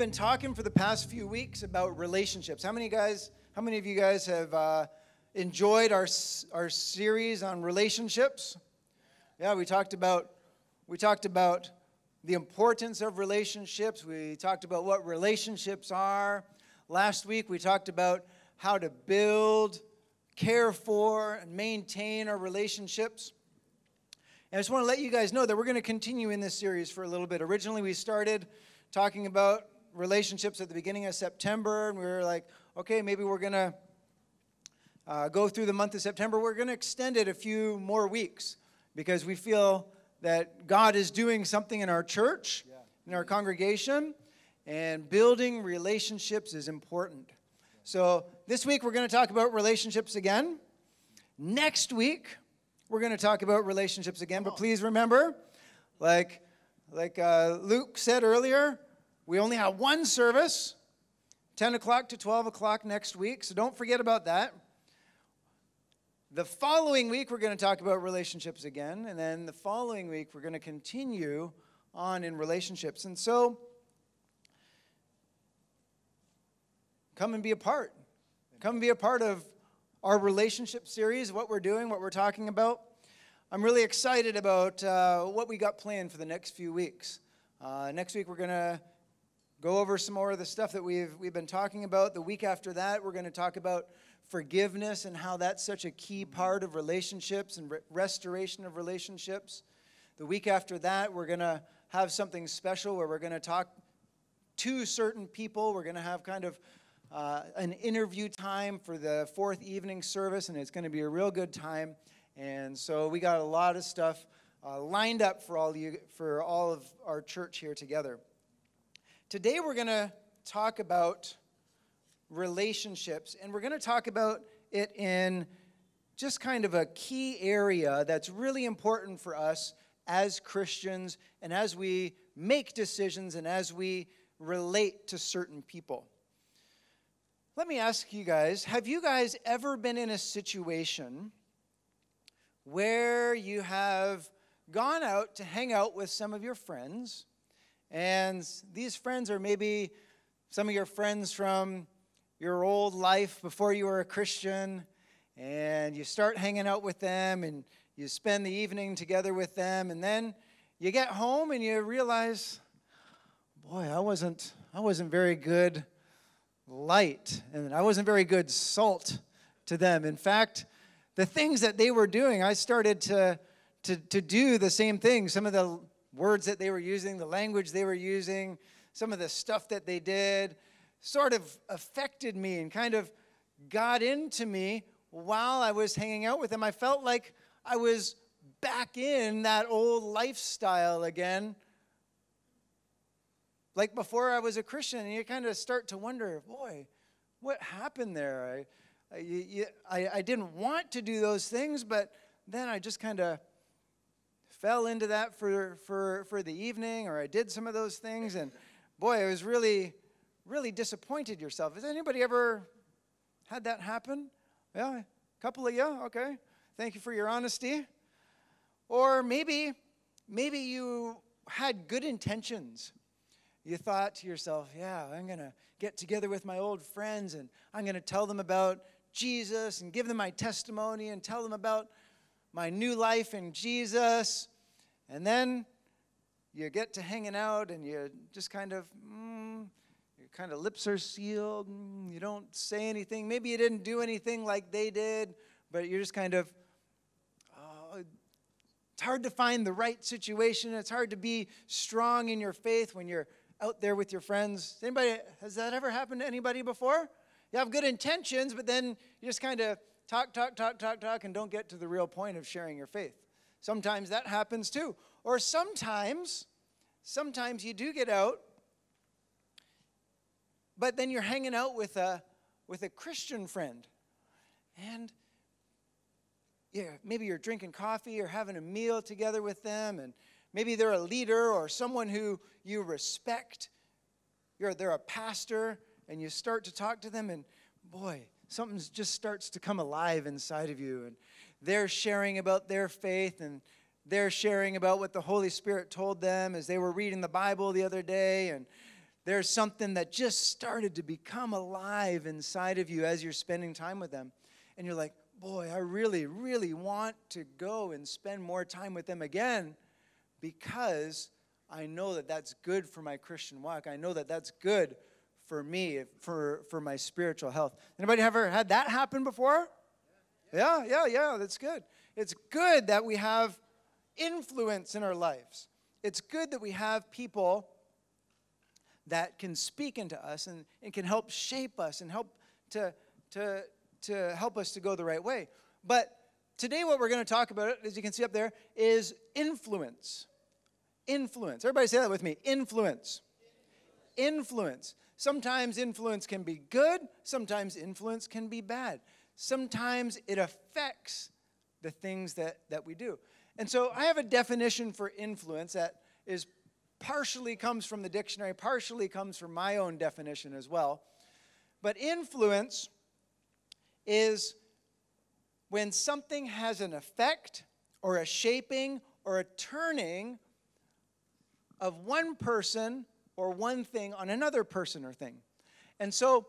been talking for the past few weeks about relationships. How many guys, how many of you guys have uh, enjoyed our, our series on relationships? Yeah, we talked about we talked about the importance of relationships. We talked about what relationships are. Last week we talked about how to build, care for, and maintain our relationships. And I just want to let you guys know that we're going to continue in this series for a little bit. Originally, we started talking about relationships at the beginning of September, and we were like, okay, maybe we're going to uh, go through the month of September. We're going to extend it a few more weeks because we feel that God is doing something in our church, in our congregation, and building relationships is important. So this week we're going to talk about relationships again. Next week we're going to talk about relationships again, but please remember, like, like uh, Luke said earlier, we only have one service, 10 o'clock to 12 o'clock next week, so don't forget about that. The following week, we're going to talk about relationships again. And then the following week, we're going to continue on in relationships. And so, come and be a part. Come and be a part of our relationship series, what we're doing, what we're talking about. I'm really excited about uh, what we got planned for the next few weeks. Uh, next week, we're going to go over some more of the stuff that we've, we've been talking about. The week after that, we're going to talk about forgiveness and how that's such a key part of relationships and re- restoration of relationships. The week after that, we're going to have something special where we're going to talk to certain people. We're going to have kind of uh, an interview time for the fourth evening service, and it's going to be a real good time. And so we got a lot of stuff uh, lined up for all you for all of our church here together. Today we're going to talk about relationships, and we're going to talk about it in just kind of a key area that's really important for us as Christians and as we make decisions and as we relate to certain people. Let me ask you guys have you guys ever been in a situation where you have gone out to hang out with some of your friends, and these friends are maybe some of your friends from your old life before you were a Christian, and you start hanging out with them, and you spend the evening together with them, and then you get home and you realize, boy, I wasn't, I wasn't very good light, and I wasn't very good salt to them. In fact, the things that they were doing, I started to, to, to do the same thing. Some of the words that they were using, the language they were using, some of the stuff that they did, sort of affected me and kind of got into me while I was hanging out with them. I felt like I was back in that old lifestyle again, like before I was a Christian. And you kind of start to wonder, boy, what happened there? I, I, I, I didn't want to do those things, but then I just kind of fell into that for, for, for the evening, or I did some of those things. And boy, I was really really disappointed yourself. Has anybody ever had that happen? Yeah, a couple of you. Okay. Thank you for your honesty. Or maybe maybe you had good intentions. You thought to yourself, yeah, I'm going to get together with my old friends and I'm going to tell them about Jesus and give them my testimony and tell them about my new life in Jesus. And then you get to hanging out and you just kind of, mm, kind of lips are sealed, you don't say anything. Maybe you didn't do anything like they did, but you're just kind of, uh, it's hard to find the right situation. It's hard to be strong in your faith when you're out there with your friends. Anybody, has that ever happened to anybody before? You have good intentions, but then you just kind of talk, talk, talk, talk, talk, and don't get to the real point of sharing your faith. Sometimes that happens too. Or sometimes, sometimes you do get out but then you're hanging out with a with a Christian friend, and yeah, maybe you're drinking coffee or having a meal together with them, and maybe they're a leader or someone who you respect. You're they're a pastor, and you start to talk to them, and boy, something just starts to come alive inside of you, and they're sharing about their faith and they're sharing about what the Holy Spirit told them as they were reading the Bible the other day, and there's something that just started to become alive inside of you as you're spending time with them. And you're like, boy, I really, really want to go and spend more time with them again because I know that that's good for my Christian walk. I know that that's good for me, for, for my spiritual health. Anybody ever had that happen before? Yeah, yeah, yeah, that's good. It's good that we have influence in our lives. It's good that we have people that can speak into us and, and can help shape us and help to, to, to help us to go the right way. But today, what we're going to talk about, as you can see up there, is influence. Influence. Everybody say that with me influence. Influence. Sometimes influence can be good, sometimes influence can be bad. Sometimes it affects the things that, that we do. And so I have a definition for influence that is partially comes from the dictionary, partially comes from my own definition as well. But influence is when something has an effect or a shaping or a turning of one person or one thing on another person or thing. And so,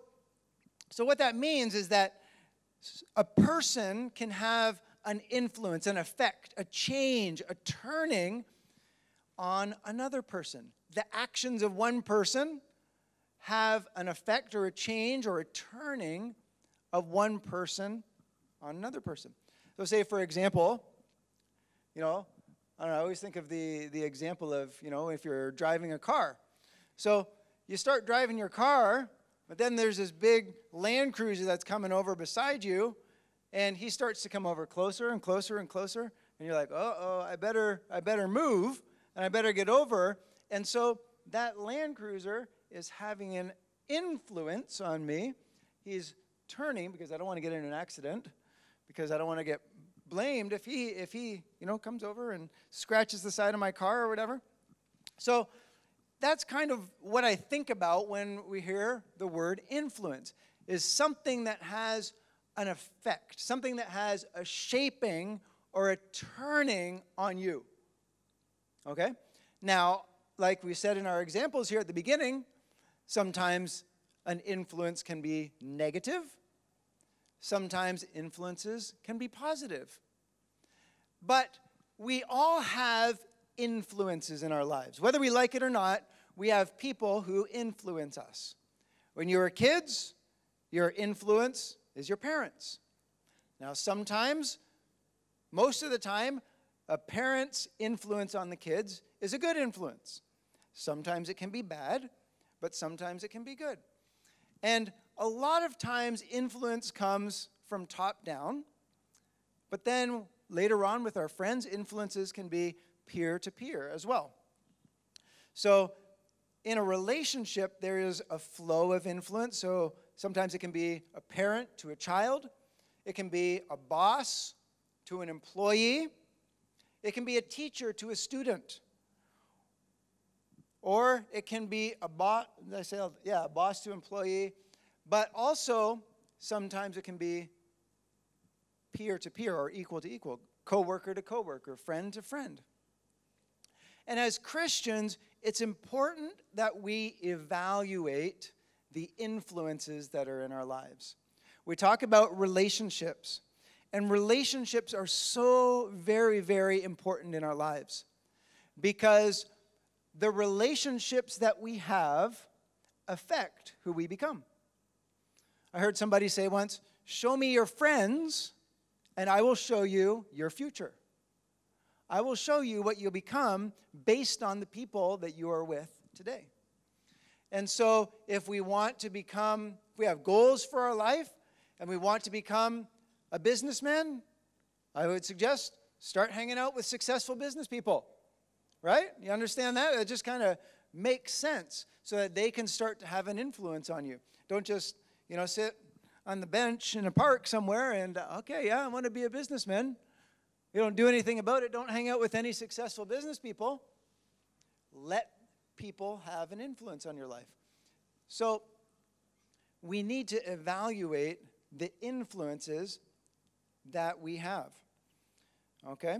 so what that means is that a person can have an influence, an effect, a change, a turning on another person. The actions of one person have an effect or a change or a turning of one person on another person. So, say, for example, you know, I, know, I always think of the, the example of, you know, if you're driving a car. So, you start driving your car, but then there's this big Land Cruiser that's coming over beside you, and he starts to come over closer and closer and closer, and you're like, "Uh oh, I better, I better move, and I better get over." And so that Land Cruiser is having an influence on me. He's turning because I don't want to get in an accident, because I don't want to get blamed if he, if he, you know, comes over and scratches the side of my car or whatever. So that's kind of what I think about when we hear the word influence is something that has an effect, something that has a shaping or a turning on you. Okay? Now, like we said in our examples here at the beginning, sometimes an influence can be negative, sometimes influences can be positive. But we all have influences in our lives. Whether we like it or not, we have people who influence us. When you were kids, your influence is your parents. Now, sometimes, most of the time, a parent's influence on the kids is a good influence. Sometimes it can be bad, but sometimes it can be good. And a lot of times, influence comes from top down, but then later on with our friends, influences can be peer to peer as well. So, in a relationship, there is a flow of influence. So, Sometimes it can be a parent to a child, it can be a boss to an employee, it can be a teacher to a student. Or it can be a boss, I say, yeah, boss to employee, but also sometimes it can be peer to peer or equal to equal, coworker to coworker, friend to friend. And as Christians, it's important that we evaluate the influences that are in our lives. We talk about relationships, and relationships are so very, very important in our lives because the relationships that we have affect who we become. I heard somebody say once, Show me your friends, and I will show you your future. I will show you what you'll become based on the people that you are with today. And so, if we want to become, if we have goals for our life and we want to become a businessman, I would suggest start hanging out with successful business people. Right? You understand that? It just kind of makes sense so that they can start to have an influence on you. Don't just, you know, sit on the bench in a park somewhere and, okay, yeah, I want to be a businessman. You don't do anything about it. Don't hang out with any successful business people. Let people have an influence on your life. So we need to evaluate the influences that we have. Okay?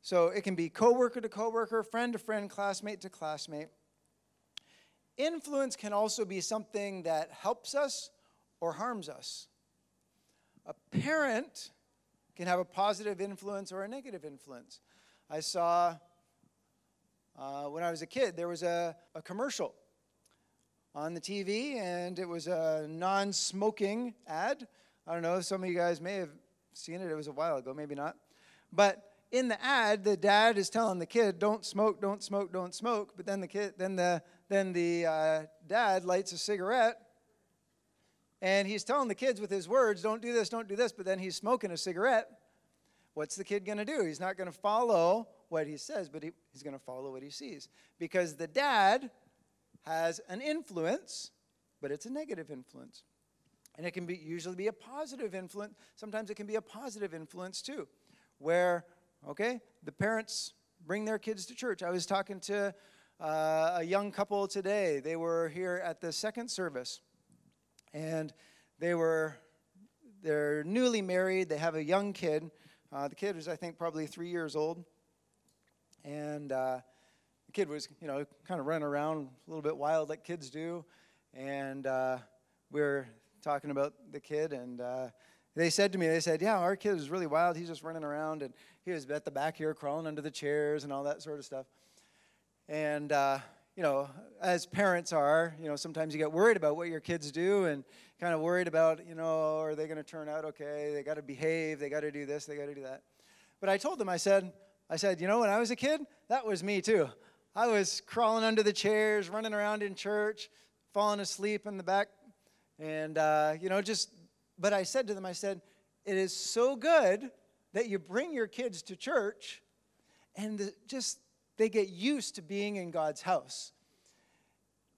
So it can be coworker to coworker, friend to friend, classmate to classmate. influence can also be something that helps us or harms us. A parent can have a positive influence or a negative influence. I saw uh, when I was a kid, there was a, a commercial on the TV, and it was a non smoking ad. I don't know, some of you guys may have seen it. It was a while ago, maybe not. But in the ad, the dad is telling the kid, "Don't smoke, don't smoke, don't smoke." But then the kid, then the then the uh, dad lights a cigarette, and he's telling the kids with his words, "Don't do this, don't do this." But then he's smoking a cigarette. What's the kid going to do? He's not going to follow what he says, but he, he's going to follow what he sees because the dad has an influence, but it's a negative influence. And it can be usually be a positive influence. Sometimes it can be a positive influence too, where, okay, the parents bring their kids to church. I was talking to uh, a young couple today. They were here at the second service, and they were they're newly married. They have a young kid. Uh, the kid was, I think, probably three years old, and uh, the kid was, you know, kind of running around a little bit wild like kids do, and uh, we were talking about the kid, and uh, they said to me, they said, yeah, our kid is really wild. He's just running around, and he was at the back here crawling under the chairs and all that sort of stuff. And, uh, you know, as parents are, you know, sometimes you get worried about what your kids do and kind of worried about, you know, are they going to turn out okay? They got to behave. They got to do this. They got to do that. But I told them, I said, I said, you know, when I was a kid, that was me too. I was crawling under the chairs, running around in church, falling asleep in the back and, uh, you know, just, but I said to them, I said, it is so good that you bring your kids to church and the, just they get used to being in God's house,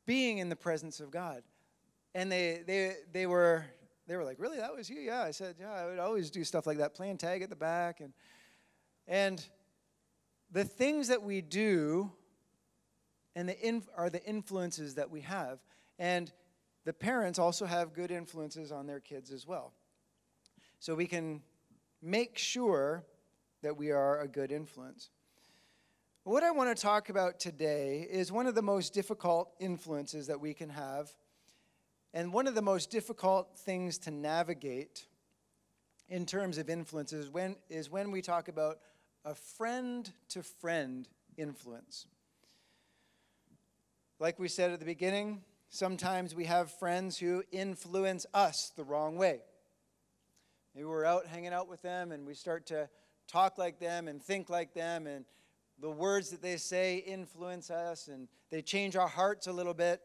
being in the presence of God. And they, they, they were they were like, really, that was you? Yeah. I said, yeah, I would always do stuff like that, playing tag at the back. And, and the things that we do and the inf- are the influences that we have. And the parents also have good influences on their kids as well. So we can make sure that we are a good influence. What I want to talk about today is one of the most difficult influences that we can have, and one of the most difficult things to navigate in terms of influences when, is when we talk about a friend to friend influence. Like we said at the beginning, Sometimes we have friends who influence us the wrong way. Maybe we're out hanging out with them and we start to talk like them and think like them, and the words that they say influence us and they change our hearts a little bit.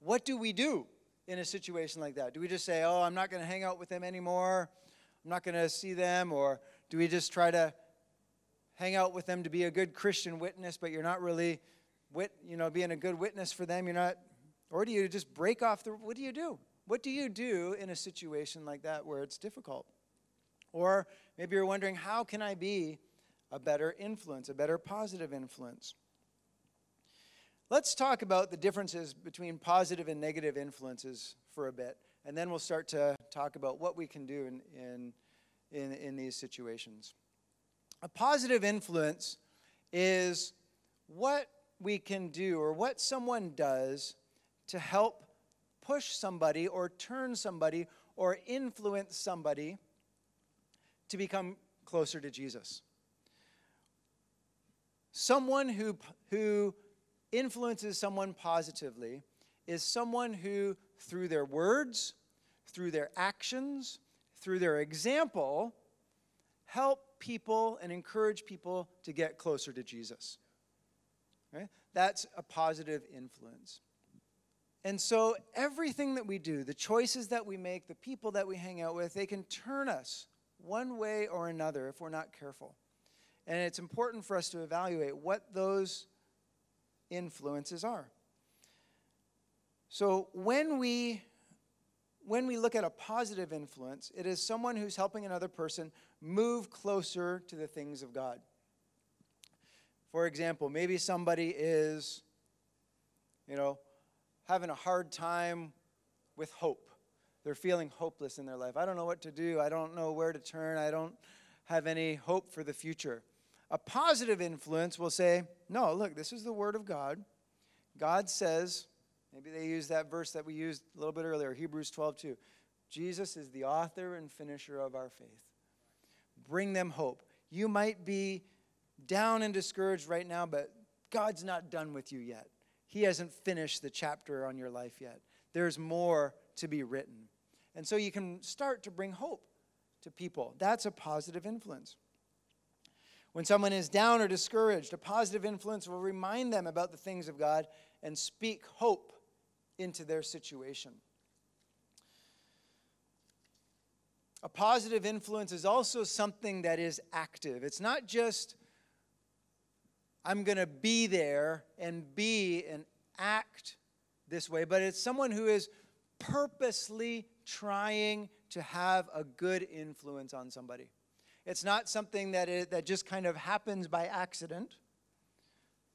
What do we do in a situation like that? Do we just say, oh, I'm not going to hang out with them anymore? I'm not going to see them? Or do we just try to hang out with them to be a good Christian witness, but you're not really, wit, you know, being a good witness for them? You're not or do you just break off the. What do you do? What do you do in a situation like that where it's difficult? Or maybe you're wondering, how can I be a better influence, a better positive influence? Let's talk about the differences between positive and negative influences for a bit, and then we'll start to talk about what we can do in, in, in, in these situations. A positive influence is what we can do or what someone does to help push somebody or turn somebody or influence somebody to become closer to Jesus. Someone who, who influences someone positively is someone who, through their words, through their actions, through their example, help people and encourage people to get closer to Jesus. Right? That's a positive influence. And so everything that we do, the choices that we make, the people that we hang out with, they can turn us one way or another if we're not careful. And it's important for us to evaluate what those influences are. So when we when we look at a positive influence, it is someone who's helping another person move closer to the things of God. For example, maybe somebody is you know, having a hard time with hope. They're feeling hopeless in their life. I don't know what to do. I don't know where to turn. I don't have any hope for the future. A positive influence will say, No, look, this is the Word of God. God says Maybe they use that verse that we used a little bit earlier, Hebrews 12 2. Jesus is the author and finisher of our faith. Bring them hope. You might be down and discouraged right now, but God's not done with you yet. He hasn't finished the chapter on your life yet. There's more to be written. And so you can start to bring hope to people. That's a positive influence. When someone is down or discouraged, a positive influence will remind them about the things of God and speak hope into their situation. A positive influence is also something that is active. It's not just, I'm going to be there and be and act this way, but it's someone who is purposely trying to have a good influence on somebody. It's not something that, it, that just kind of happens by accident,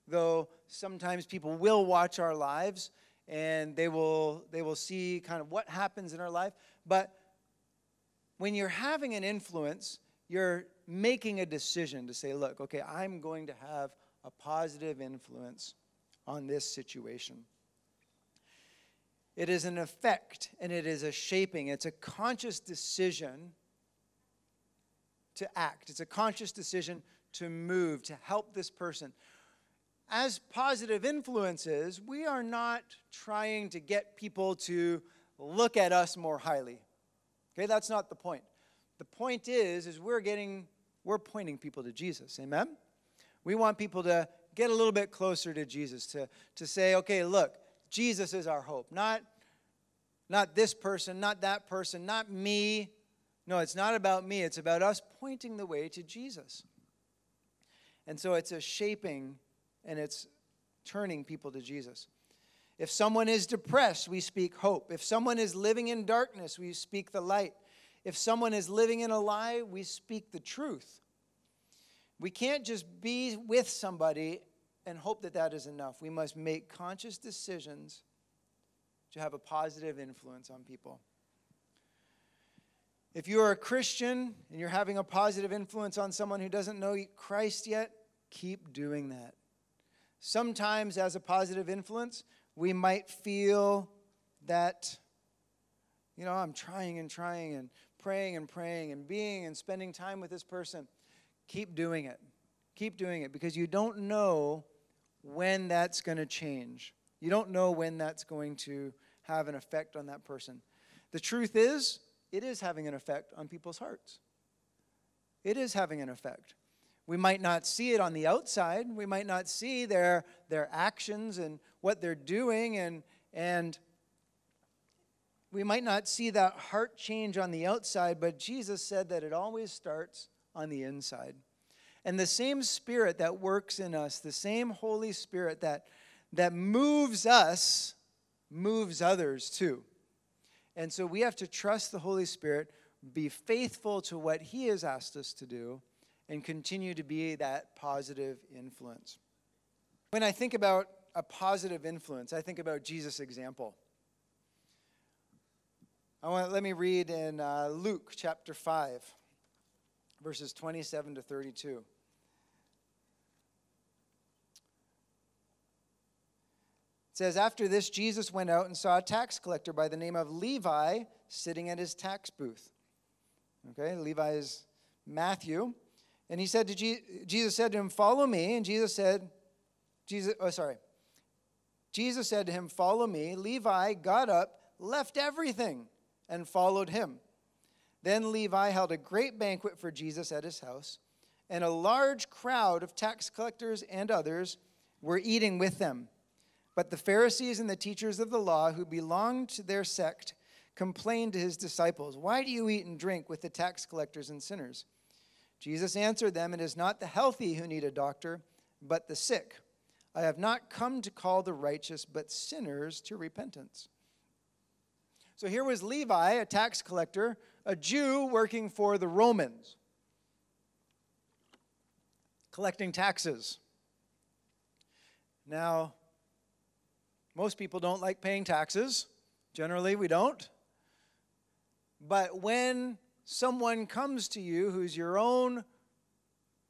though sometimes people will watch our lives and they will, they will see kind of what happens in our life. But when you're having an influence, you're making a decision to say, look, okay, I'm going to have a positive influence on this situation. It is an effect and it is a shaping. It's a conscious decision to act, it's a conscious decision to move, to help this person. As positive influences, we are not trying to get people to look at us more highly. Okay, that's not the point. The point is, is we're getting, we're pointing people to Jesus. Amen? We want people to get a little bit closer to Jesus, to, to say, okay, look, Jesus is our hope. Not, not this person, not that person, not me. No, it's not about me. It's about us pointing the way to Jesus. And so it's a shaping and it's turning people to Jesus. If someone is depressed, we speak hope. If someone is living in darkness, we speak the light. If someone is living in a lie, we speak the truth. We can't just be with somebody and hope that that is enough. We must make conscious decisions to have a positive influence on people. If you are a Christian and you're having a positive influence on someone who doesn't know Christ yet, keep doing that. Sometimes, as a positive influence, we might feel that, you know, I'm trying and trying and praying and praying and being and spending time with this person. Keep doing it. Keep doing it because you don't know when that's going to change. You don't know when that's going to have an effect on that person. The truth is, it is having an effect on people's hearts. It is having an effect. We might not see it on the outside. We might not see their, their actions and what they're doing, and, and we might not see that heart change on the outside, but Jesus said that it always starts on the inside. And the same Spirit that works in us, the same Holy Spirit that, that moves us, moves others too. And so we have to trust the Holy Spirit, be faithful to what He has asked us to do, and continue to be that positive influence. When I think about a positive influence, I think about Jesus' example. I want let me read in uh, Luke chapter 5, verses 27 to 32. It says, After this, Jesus went out and saw a tax collector by the name of Levi sitting at his tax booth. Okay, Levi is Matthew. And he said to Je- Jesus said to him, Follow me. And Jesus said, Jesus, oh, sorry. Jesus said to him, Follow me. Levi got up, left everything, and followed him. Then Levi held a great banquet for Jesus at his house, and a large crowd of tax collectors and others were eating with them. But the Pharisees and the teachers of the law who belonged to their sect complained to his disciples, Why do you eat and drink with the tax collectors and sinners? Jesus answered them, It is not the healthy who need a doctor, but the sick. I have not come to call the righteous, but sinners to repentance. So here was Levi, a tax collector, a Jew working for the Romans, collecting taxes. Now, most people don't like paying taxes. Generally, we don't. But when someone comes to you who's your own,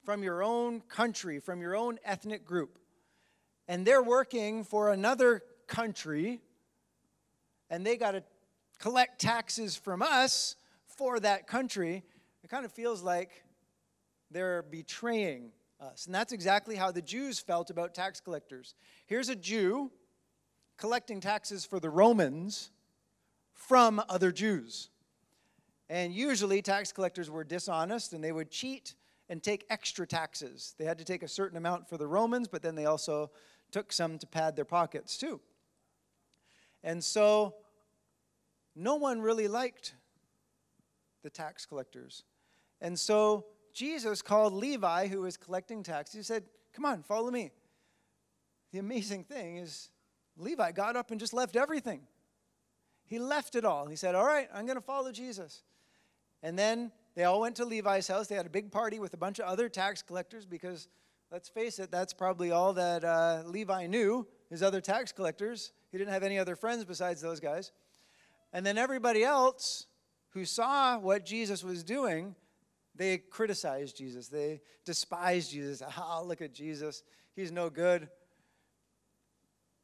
from your own country, from your own ethnic group, and they're working for another country and they got to collect taxes from us for that country, it kind of feels like they're betraying us. And that's exactly how the Jews felt about tax collectors. Here's a Jew collecting taxes for the Romans from other Jews. And usually, tax collectors were dishonest and they would cheat and take extra taxes. They had to take a certain amount for the Romans, but then they also took some to pad their pockets too. And so, no one really liked the tax collectors. And so, Jesus called Levi, who was collecting taxes, he said, Come on, follow me. The amazing thing is, Levi got up and just left everything. He left it all. He said, All right, I'm going to follow Jesus. And then they all went to Levi's house. They had a big party with a bunch of other tax collectors because, let's face it, that's probably all that uh, Levi knew, his other tax collectors. He didn't have any other friends besides those guys. And then everybody else who saw what Jesus was doing, they criticized Jesus. They despised Jesus. Ah, look at Jesus. He's no good.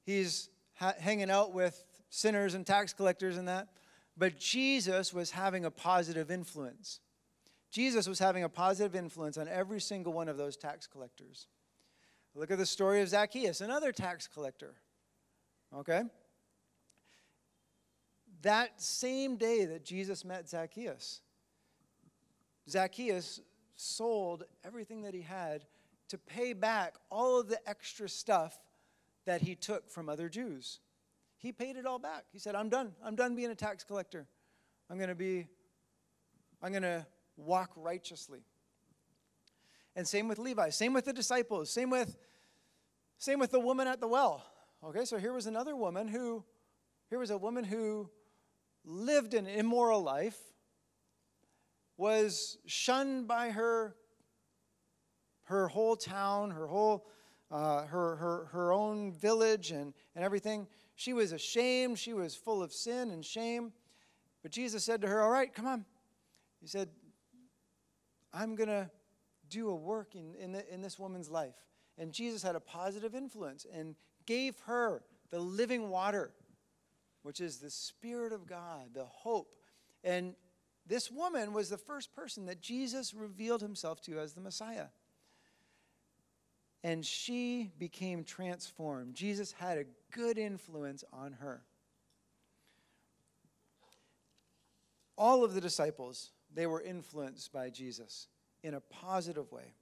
He's ha- hanging out with sinners and tax collectors and that. But Jesus was having a positive influence. Jesus was having a positive influence on every single one of those tax collectors. Look at the story of Zacchaeus, another tax collector. Okay? That same day that Jesus met Zacchaeus, Zacchaeus sold everything that he had to pay back all of the extra stuff that he took from other Jews. He paid it all back. He said, I'm done. I'm done being a tax collector. I'm going to be, I'm going to walk righteously. And same with Levi, same with the disciples, same with, same with the woman at the well. Okay, so here was another woman who, here was a woman who lived an immoral life, was shunned by her, her whole town, her whole, uh, her, her, her own village and, and everything. She was ashamed. She was full of sin and shame. But Jesus said to her, All right, come on. He said, I'm going to do a work in, in, the, in this woman's life. And Jesus had a positive influence and gave her the living water, which is the Spirit of God, the hope. And this woman was the first person that Jesus revealed himself to as the Messiah and she became transformed. Jesus had a good influence on her. All of the disciples, they were influenced by Jesus in a positive way.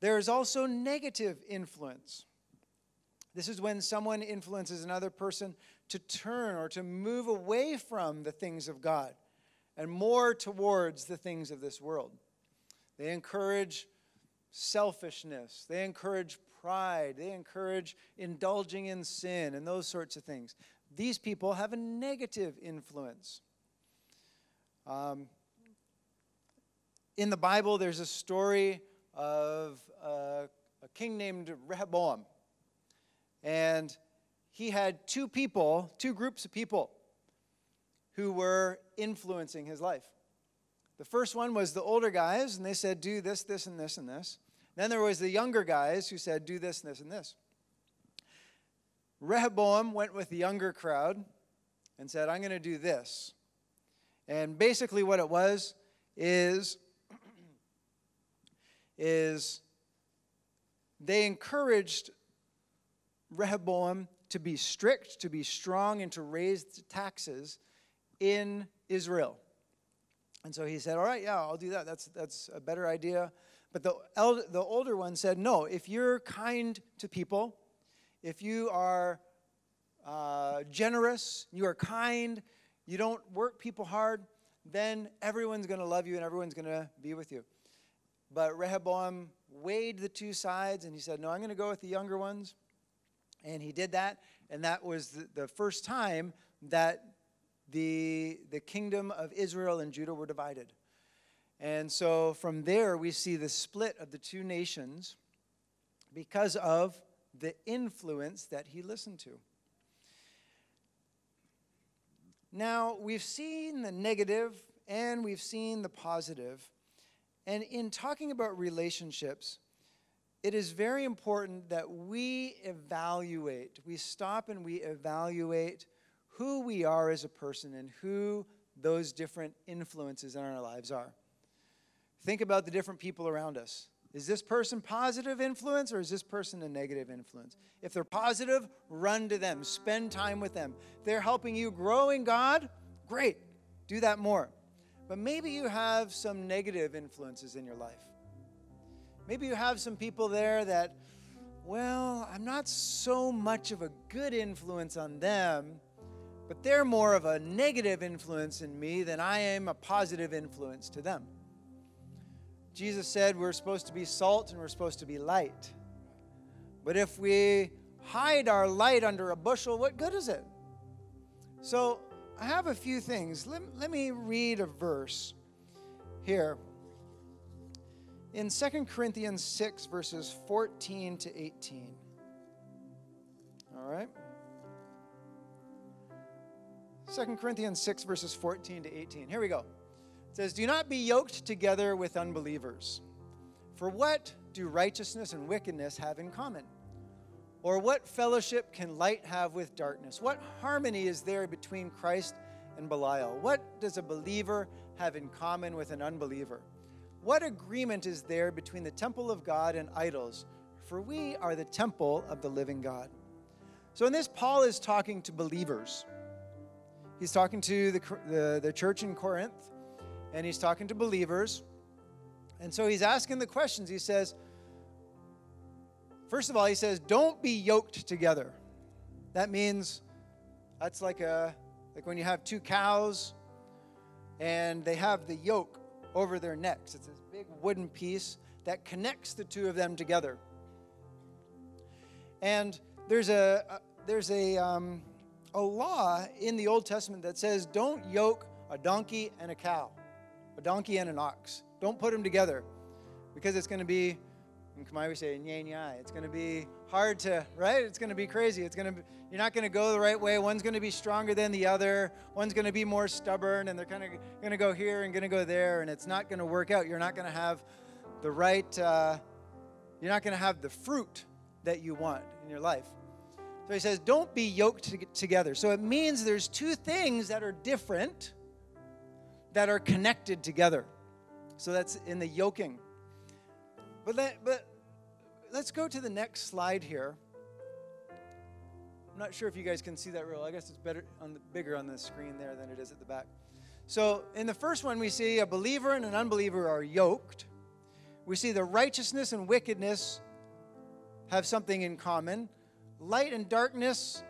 There is also negative influence. This is when someone influences another person to turn or to move away from the things of God and more towards the things of this world. They encourage selfishness, they encourage pride, they encourage indulging in sin and those sorts of things. These people have a negative influence. Um, in the Bible, there's a story of a, a king named Rehoboam. And he had two people, two groups of people who were influencing his life. The first one was the older guys, and they said, do this, this, and this, and this. Then there was the younger guys who said, do this, and this, and this. Rehoboam went with the younger crowd and said, I'm going to do this. And basically what it was is, is they encouraged Rehoboam to be strict, to be strong, and to raise taxes in Israel. And so he said, All right, yeah, I'll do that. That's, that's a better idea. But the, elder, the older one said, No, if you're kind to people, if you are uh, generous, you are kind, you don't work people hard, then everyone's going to love you and everyone's going to be with you. But Rehoboam weighed the two sides and he said, No, I'm going to go with the younger ones. And he did that. And that was the, the first time that the, the kingdom of Israel and Judah were divided. And so from there, we see the split of the two nations because of the influence that he listened to. Now, we've seen the negative and we've seen the positive. And in talking about relationships, it is very important that we evaluate, we stop and we evaluate who we are as a person and who those different influences in our lives are. Think about the different people around us. Is this person positive influence or is this person a negative influence? If they're positive, run to them, spend time with them. If they're helping you grow in God, great, do that more. But maybe you have some negative influences in your life. Maybe you have some people there that, well, I'm not so much of a good influence on them, but they're more of a negative influence in me than I am a positive influence to them. Jesus said we're supposed to be salt and we're supposed to be light. But if we hide our light under a bushel, what good is it? So I have a few things. Let, let me read a verse here. In 2 Corinthians 6, verses 14 to 18. All right? 2 Corinthians 6, verses 14 to 18. Here we go. It says, Do not be yoked together with unbelievers. For what do righteousness and wickedness have in common? Or what fellowship can light have with darkness? What harmony is there between Christ and Belial? What does a believer have in common with an unbeliever? What agreement is there between the temple of God and idols? For we are the temple of the living God. So, in this, Paul is talking to believers. He's talking to the, the, the church in Corinth and he's talking to believers. And so he's asking the questions. He says, first of all, he says, don't be yoked together. That means that's like a like when you have two cows and they have the yoke over their necks. It's this big wooden piece that connects the two of them together. And there's a, a there's a um, a law in the Old Testament that says don't yoke a donkey and a cow a donkey and an ox. Don't put them together because it's going to be, in Khmer we say, nyay nyay. It's going to be hard to, right? It's going to be crazy. It's going to, you're not going to go the right way. One's going to be stronger than the other. One's going to be more stubborn, and they're kind of going to go here and going to go there, and it's not going to work out. You're not going to have the right, uh, you're not going to have the fruit that you want in your life. So he says, don't be yoked together. So it means there's two things that are different that are connected together. So that's in the yoking. But, let, but let's go to the next slide here. I'm not sure if you guys can see that real. I guess it's better on the, bigger on the screen there than it is at the back. So in the first one, we see a believer and an unbeliever are yoked. We see the righteousness and wickedness have something in common. Light and darkness,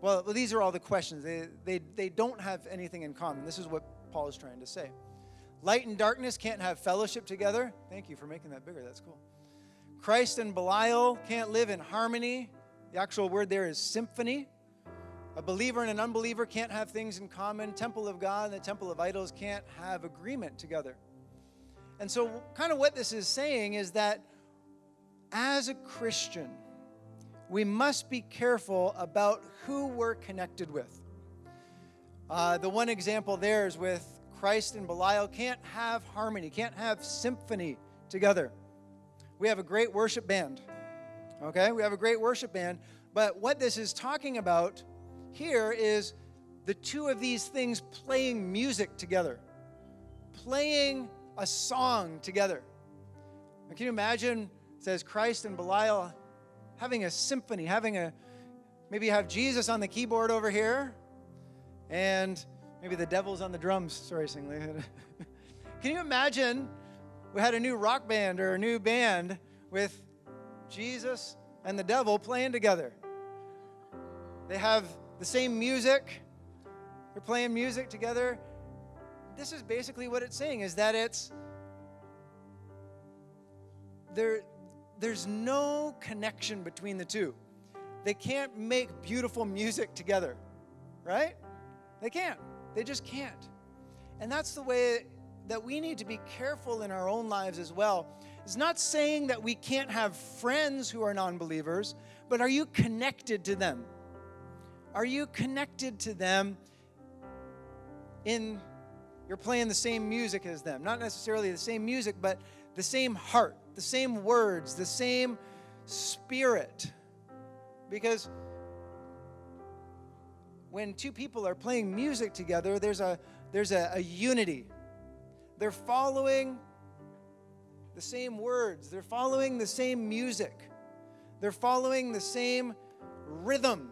well, these are all the questions. They, they, they don't have anything in common. This is what Paul is trying to say. Light and darkness can't have fellowship together. Thank you for making that bigger. That's cool. Christ and Belial can't live in harmony. The actual word there is symphony. A believer and an unbeliever can't have things in common. Temple of God and the temple of idols can't have agreement together. And so, kind of what this is saying is that as a Christian, we must be careful about who we're connected with. Uh, the one example there is with Christ and Belial can't have harmony, can't have symphony together. We have a great worship band. Okay? We have a great worship band. But what this is talking about here is the two of these things playing music together, playing a song together. can you imagine, says Christ and Belial having a symphony, having a, maybe have Jesus on the keyboard over here, and maybe the devil's on the drums. Sorry, Singly. Can you imagine we had a new rock band or a new band with Jesus and the devil playing together? They have the same music. They're playing music together. This is basically what it's saying is that it's there there's no connection between the two. They can't make beautiful music together, right? They can't. They just can't. And that's the way that we need to be careful in our own lives as well. It's not saying that we can't have friends who are non believers, but are you connected to them? Are you connected to them in you're playing the same music as them? Not necessarily the same music, but the same heart, the same words, the same spirit. Because when two people are playing music together, there's a there's a, a unity. They're following the same words, they're following the same music, they're following the same rhythm,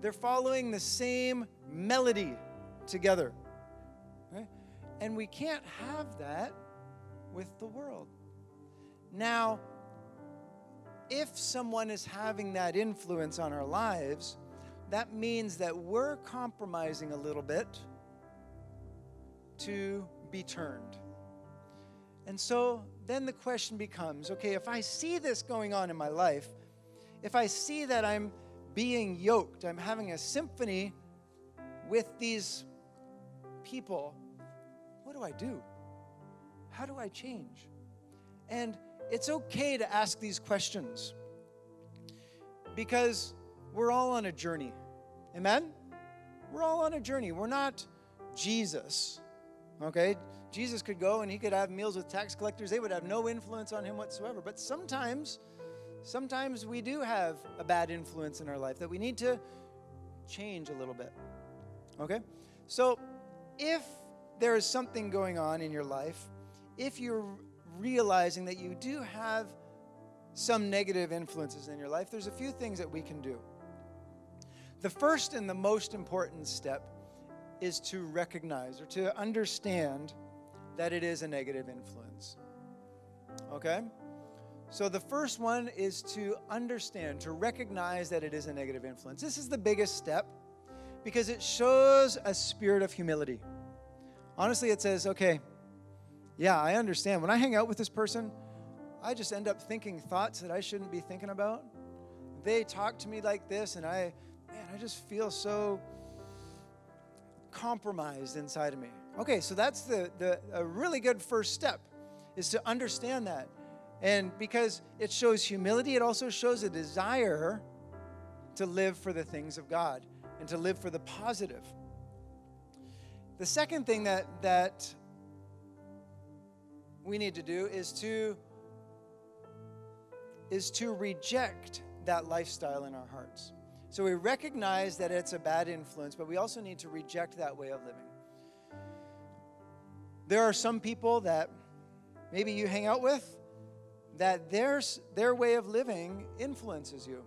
they're following the same melody together. Okay? And we can't have that with the world. Now, if someone is having that influence on our lives, that means that we're compromising a little bit to be turned. And so then the question becomes okay, if I see this going on in my life, if I see that I'm being yoked, I'm having a symphony with these people, what do I do? How do I change? And it's okay to ask these questions because we're all on a journey. Amen? We're all on a journey. We're not Jesus. Okay? Jesus could go and he could have meals with tax collectors. They would have no influence on him whatsoever. But sometimes, sometimes we do have a bad influence in our life that we need to change a little bit. Okay? So if there is something going on in your life, if you're realizing that you do have some negative influences in your life, there's a few things that we can do. The first and the most important step is to recognize or to understand that it is a negative influence. Okay? So the first one is to understand, to recognize that it is a negative influence. This is the biggest step because it shows a spirit of humility. Honestly, it says, okay, yeah, I understand. When I hang out with this person, I just end up thinking thoughts that I shouldn't be thinking about. They talk to me like this, and I, I just feel so compromised inside of me. Okay, so that's the, the a really good first step is to understand that. And because it shows humility, it also shows a desire to live for the things of God and to live for the positive. The second thing that that we need to do is to is to reject that lifestyle in our hearts. So we recognize that it's a bad influence, but we also need to reject that way of living. There are some people that maybe you hang out with that their, their way of living influences you.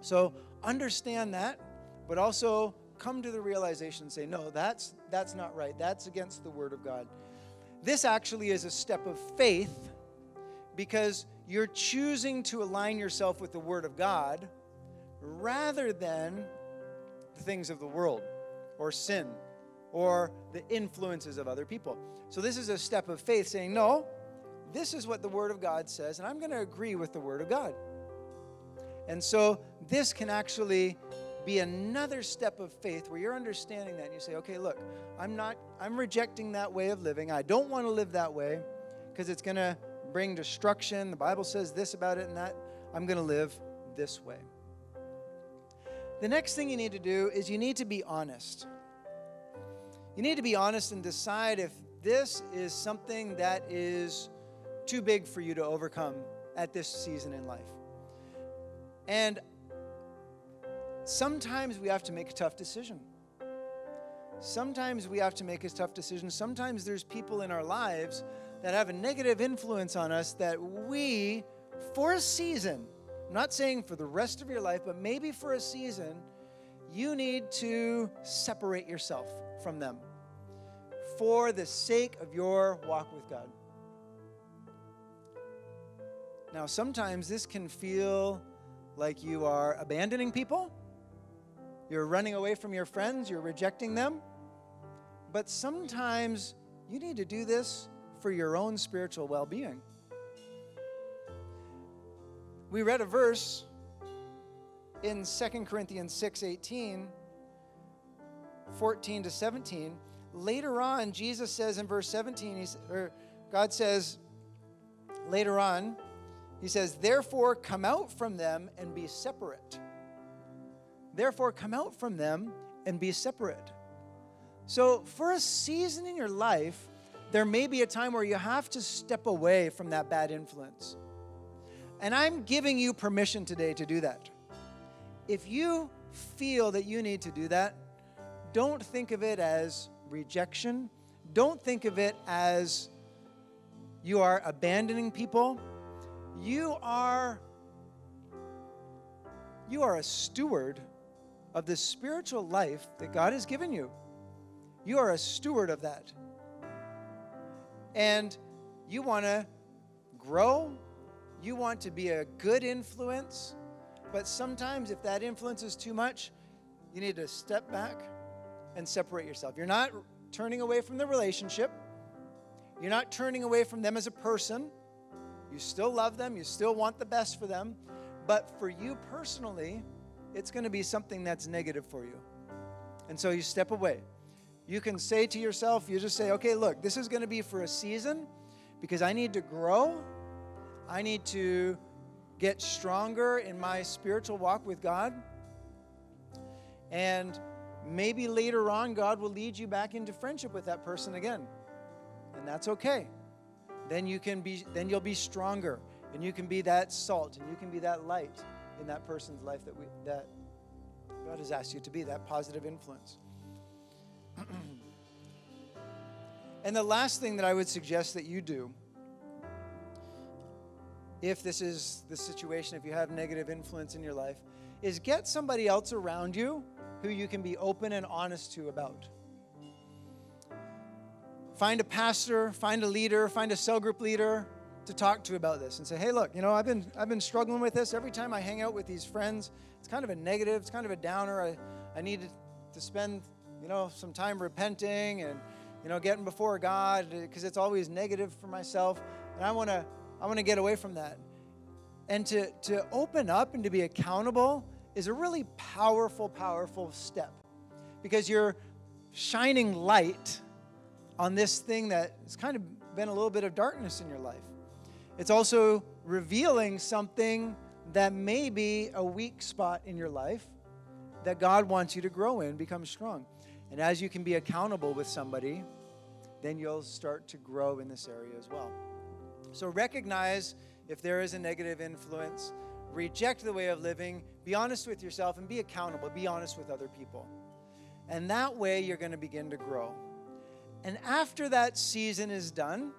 So understand that, but also come to the realization and say, no, that's, that's not right. That's against the Word of God. This actually is a step of faith because you're choosing to align yourself with the Word of God rather than the things of the world or sin or the influences of other people. So, this is a step of faith saying, No, this is what the Word of God says, and I'm going to agree with the Word of God. And so, this can actually be another step of faith where you're understanding that and you say, okay, look, I'm not, I'm rejecting that way of living. I don't want to live that way because it's going to bring destruction. The Bible says this about it and that. I'm going to live this way. The next thing you need to do is you need to be honest. You need to be honest and decide if this is something that is too big for you to overcome at this season in life. And sometimes we have to make a tough decision. Sometimes we have to make a tough decision. Sometimes there's people in our lives that have a negative influence on us that we, for a season, I'm not saying for the rest of your life, but maybe for a season, you need to separate yourself from them for the sake of your walk with God. Now, sometimes this can feel like you are abandoning people you're running away from your friends, you're rejecting them. But sometimes you need to do this for your own spiritual well being. We read a verse in 2 Corinthians 6 18, 14 to 17. Later on, Jesus says in verse 17, he's, or God says later on, He says, Therefore, come out from them and be separate Therefore, come out from them and be separate. So, for a season in your life, there may be a time where you have to step away from that bad influence. And I'm giving you permission today to do that. If you feel that you need to do that, don't think of it as rejection. Don't think of it as you are abandoning people. You are you are a steward of the spiritual life that God has given you. You are a steward of that. And you want to grow, you want to be a good influence, but sometimes if that influence is too much, you need to step back and separate yourself. You're not turning away from the relationship, you're not turning away from them as a person. You still love them, you still want the best for them, but for you personally, it's going to be something that's negative for you. And so you step away. You can say to yourself, you just say, okay, look, this is going to be for a season because I need to grow. I need to get stronger in my spiritual walk with God. And maybe later on, God will lead you back into friendship with that person again. And that's okay. Then you can be then you'll be stronger and you can be that salt and you can be that light in that person's life that we that God has asked you to be, that positive influence. and the last thing that I would suggest that you do, if this is the situation, if you have negative influence in your life, is get somebody else around you who you can be open and honest to about. Find a pastor, find a leader, find a cell group leader to talk to about this and say, hey, look, you know, I've been, I've been struggling with this. Every time I hang out with these friends, it's kind of a negative, it's kind of a downer. I, I need to spend you know, some time repenting and, you know, getting before God because it's always negative for myself. And I want to, I want to get away from that. And to, to open up and to be accountable is a really powerful, powerful step because you're shining light on this thing that has kind of been a little bit of darkness in your life. It's also revealing something that may be a weak spot in your life that God wants you to grow in, become strong. And as you can be accountable with somebody, then you'll start to grow in this area as well. So recognize if there is a negative influence, reject the way of living, be honest with yourself, and be accountable. Be honest with other people. And that way, you're going to begin to grow. And after that season is done,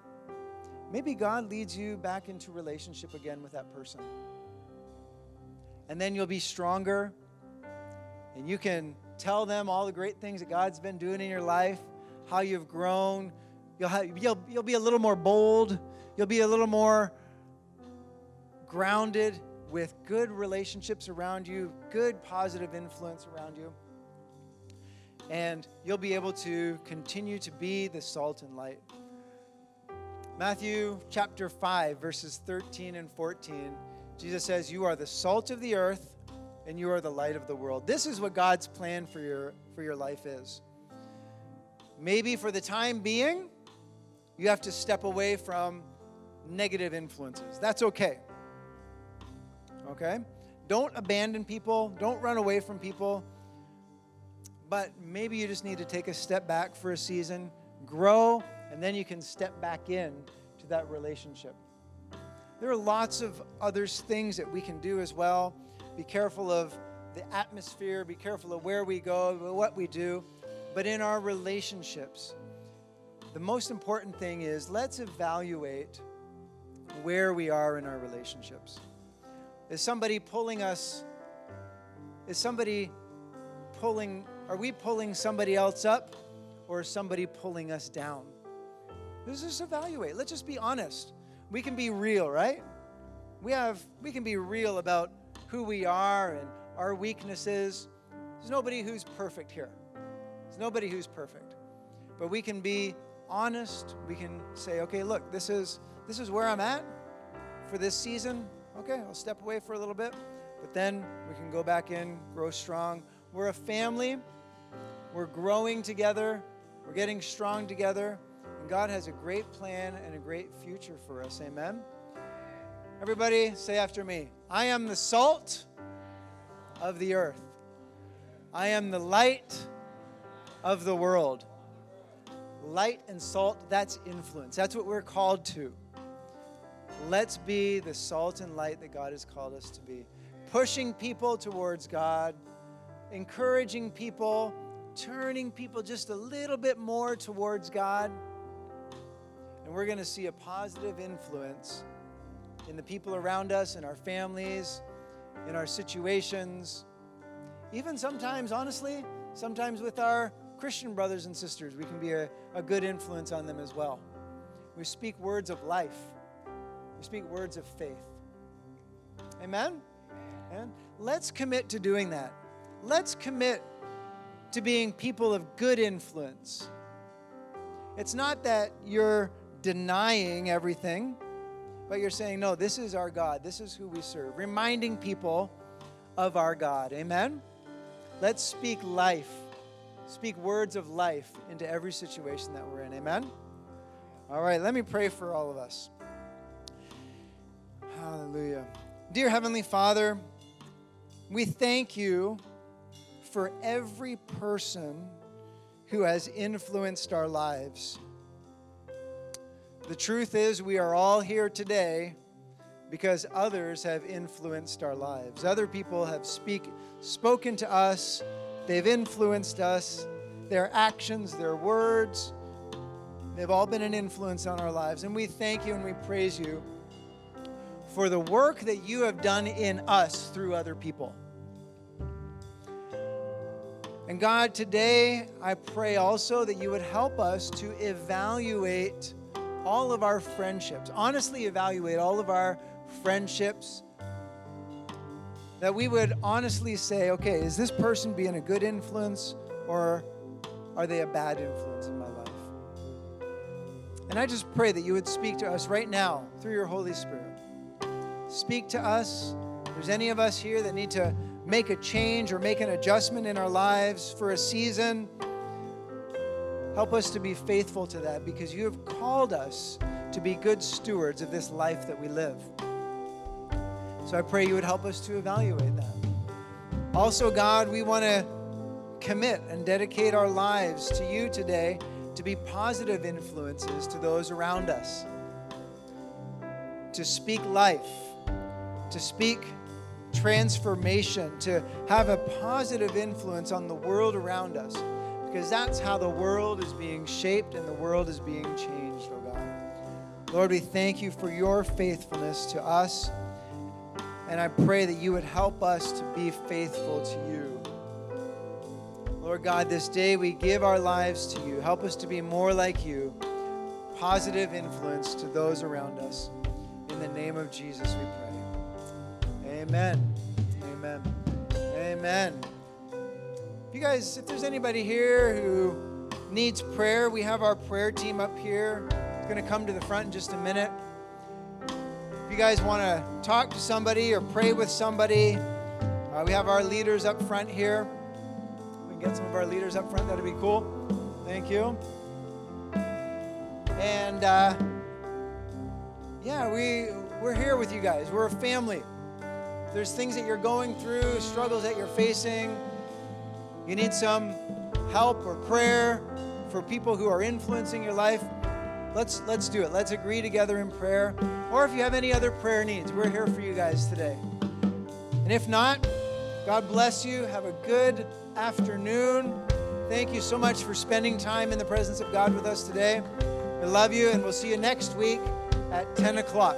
maybe God leads you back into relationship again with that person. And then you'll be stronger, and you can Tell them all the great things that God's been doing in your life, how you've grown. You'll, have, you'll, you'll be a little more bold. You'll be a little more grounded with good relationships around you, good positive influence around you. And you'll be able to continue to be the salt and light. Matthew chapter 5, verses 13 and 14, Jesus says, You are the salt of the earth and you are the light of the world. This is what God's plan for your, for your life is. Maybe for the time being, you have to step away from negative influences. That's okay. Okay? Don't abandon people, don't run away from people. But maybe you just need to take a step back for a season, grow, and then you can step back in to that relationship. There are lots of other things that we can do as well. Be careful of the atmosphere, be careful of where we go, what we do. But in our relationships, the most important thing is let's evaluate where we are in our relationships. Is somebody pulling us? Is somebody pulling, are we pulling somebody else up or is somebody pulling us down? Let's just evaluate. Let's just be honest. We can be real, right? We have we can be real about who we are and our weaknesses. There's nobody who's perfect here. There's nobody who's perfect. But we can be honest. We can say, okay, look, this is this is where I'm at for this season. Okay, I'll step away for a little bit, but then we can go back in, grow strong. We're a family. We're growing together. We're getting strong together. And God has a great plan and a great future for us. Amen. Everybody say after me I am the salt of the earth, I am the light of the world. Light and salt, that's influence. That's what we're called to. Let's be the salt and light that God has called us to be, pushing people towards God, encouraging people, turning people just a little bit more towards God. And we're going to see a positive influence in the people around us, in our families, in our situations, even sometimes, honestly, sometimes with our Christian brothers and sisters, we can be a, a good influence on them as well. We speak words of life, we speak words of faith. Amen? And let's commit to doing that. Let's commit to being people of good influence. It's not that you're denying everything, but you're saying, no, this is our God. This is who we serve. Reminding people of our God. Amen? Let's speak life, speak words of life into every situation that we're in. Amen? All right, let me pray for all of us. Hallelujah. Dear Heavenly Father, we thank you for every person who has influenced our lives. The truth is, we are all here today because others have influenced our lives. Other people have speak, spoken to us, they've influenced us, their actions, their words, they've all been an influence on our lives. And we thank you and we praise you for the work that you have done in us through other people. And God, today I pray also that you would help us to evaluate all of our friendships, honestly evaluate all of our friendships, that we would honestly say, okay, is this person being a good influence or are they a bad influence in my life? And I just pray that you would speak to us right now through your Holy Spirit. Speak to us. If there's any of us here that need to make a change or make an adjustment in our lives for a season, Help us to be faithful to that because you have called us to be good stewards of this life that we live. So I pray you would help us to evaluate that. Also, God, we want to commit and dedicate our lives to you today to be positive influences to those around us, to speak life, to speak transformation, to have a positive influence on the world around us because that's how the world is being shaped and the world is being changed, oh God. Lord, we thank you for your faithfulness to us. And I pray that you would help us to be faithful to you. Lord God, this day we give our lives to you. Help us to be more like you, positive influence to those around us. In the name of Jesus, we pray. Amen. Amen. Amen you guys, if there's anybody here who needs prayer, we have our prayer team up here. It's going to come to the front in just a minute. If you guys want to talk to somebody or pray with somebody, uh, we have our leaders up front here. We can get some of our leaders up front. That'd be cool. Thank you. And uh, yeah, we we're here with you guys. We're a family. There's things that you're going through, struggles that you're facing you need some help or prayer for people who are influencing your life, let's let's do it. Let's agree together in prayer. Or if you have any other prayer needs, we're here for you guys today. And if not, God bless you. Have a good afternoon. Thank you so much for spending time in the presence of God with us today. We love you, and we'll see you next week at 10 o'clock.